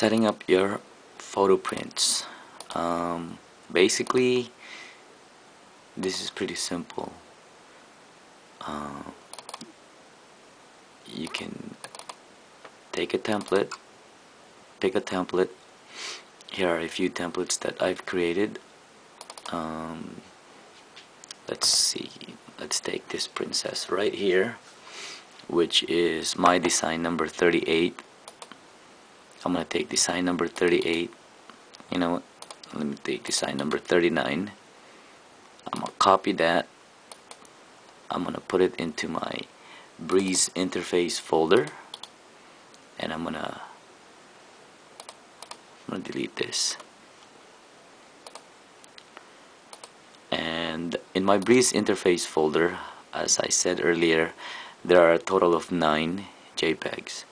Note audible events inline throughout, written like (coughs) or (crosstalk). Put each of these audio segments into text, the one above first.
setting up your photo prints. Um, basically this is pretty simple. Uh, you can take a template pick a template. Here are a few templates that I've created. Um, let's see let's take this princess right here which is my design number 38 I'm gonna take design number 38 you know what? Let me take design number 39 I'm gonna copy that. I'm gonna put it into my breeze interface folder. And I'm gonna I'm gonna delete this. And in my breeze interface folder as I said earlier there are a total of nine JPEGs.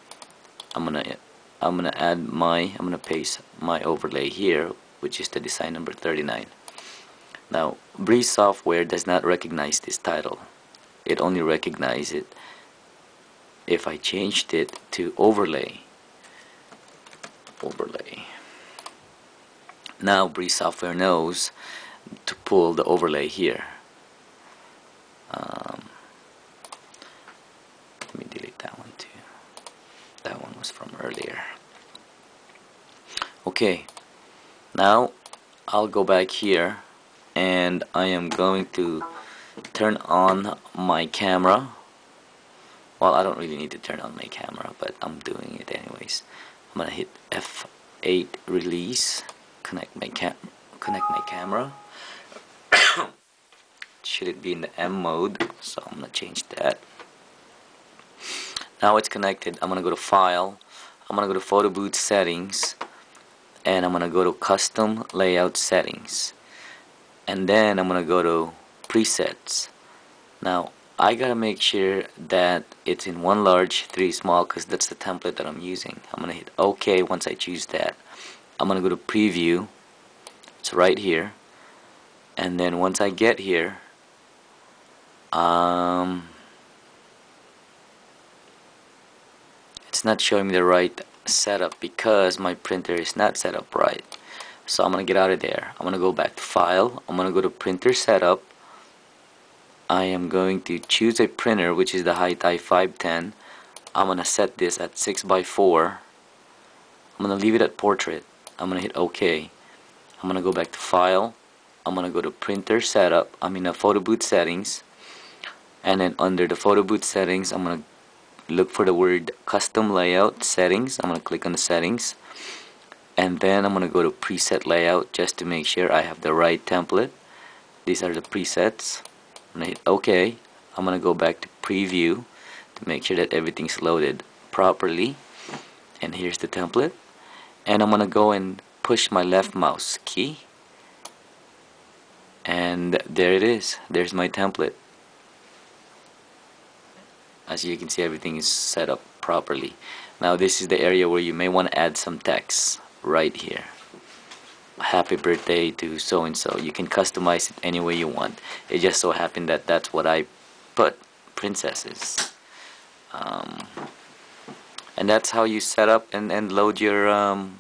I'm gonna I'm gonna add my I'm gonna paste my overlay here which is the design number 39 now Breeze software does not recognize this title. It only recognizes it if I changed it to overlay. Overlay. Now Breeze software knows to pull the overlay here. Um, let me delete that one too that one was from earlier okay now I'll go back here and I am going to turn on my camera. Well I don't really need to turn on my camera but I'm doing it anyways. I'm gonna hit F8 release connect my cam connect my camera. (coughs) Should it be in the M mode so I'm gonna change that. Now it's connected. I'm gonna go to file. I'm gonna go to photo booth settings and I'm gonna go to custom layout settings. And then I'm gonna go to presets. Now I gotta make sure that it's in one large three small because that's the template that I'm using. I'm gonna hit OK once I choose that. I'm gonna go to preview. It's right here. And then once I get here um, it's not showing me the right setup because my printer is not set up right. So I'm gonna get out of there. I'm gonna go back to file. I'm gonna go to printer setup. I am going to choose a printer which is the HiTi 510 I'm gonna set this at 6 by 4 I'm gonna leave it at portrait. I'm gonna hit OK. I'm gonna go back to file. I'm gonna go to printer setup. I'm in a photo booth settings. And then under the photo booth settings I'm gonna look for the word custom layout settings. I'm gonna click on the settings. And then I'm gonna go to preset layout just to make sure I have the right template. These are the presets. I'm gonna hit OK. I'm gonna go back to preview to make sure that everything's loaded properly. And here's the template. And I'm gonna go and push my left mouse key. And there it is. There's my template as you can see everything is set up properly. Now this is the area where you may want to add some text right here. Happy birthday to so and so you can customize it any way you want. It just so happened that that's what I put princesses. Um, and that's how you set up and, and load your um,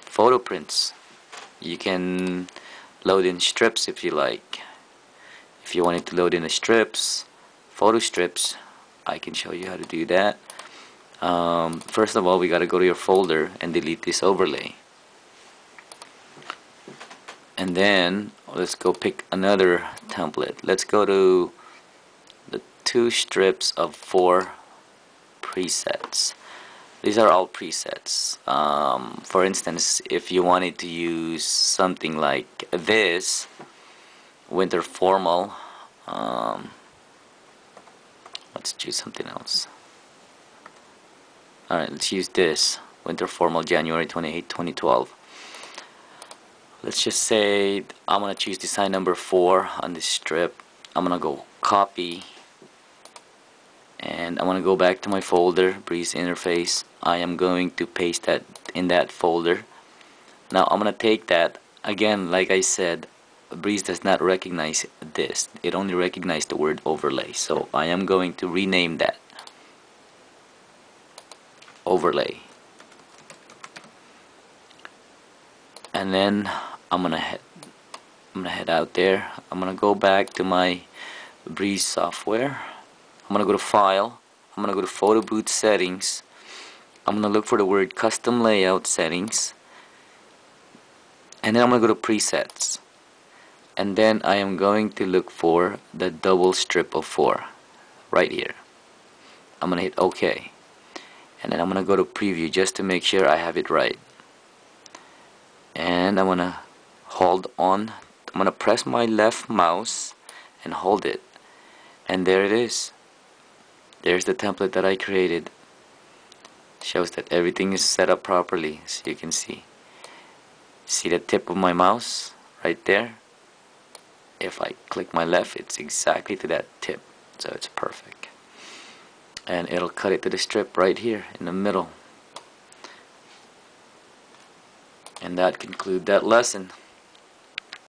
photo prints. You can load in strips if you like. If you wanted to load in the strips photo strips I can show you how to do that. Um, first of all we gotta go to your folder and delete this overlay. And then let's go pick another template. Let's go to the two strips of four presets. These are all presets. Um, for instance if you wanted to use something like this winter formal um, let's choose something else. Alright let's use this. Winter formal January 28 2012 let's just say I'm gonna choose design number 4 on this strip. I'm gonna go copy and I'm gonna go back to my folder breeze interface. I am going to paste that in that folder. Now I'm gonna take that again like I said Breeze does not recognize this. It only recognizes the word overlay. So I am going to rename that. Overlay. and then I'm gonna head I'm gonna head out there I'm gonna go back to my Breeze software I'm gonna go to file I'm gonna go to photo booth settings I'm gonna look for the word custom layout settings and then I'm gonna go to presets and then I am going to look for the double strip of 4 right here. I'm gonna hit OK. And then I'm gonna go to preview just to make sure I have it right. And I'm gonna hold on. I'm gonna press my left mouse and hold it. And there it is. There's the template that I created. Shows that everything is set up properly so you can see. See the tip of my mouse right there if I click my left it's exactly to that tip. So it's perfect. And it'll cut it to the strip right here in the middle. And that conclude that lesson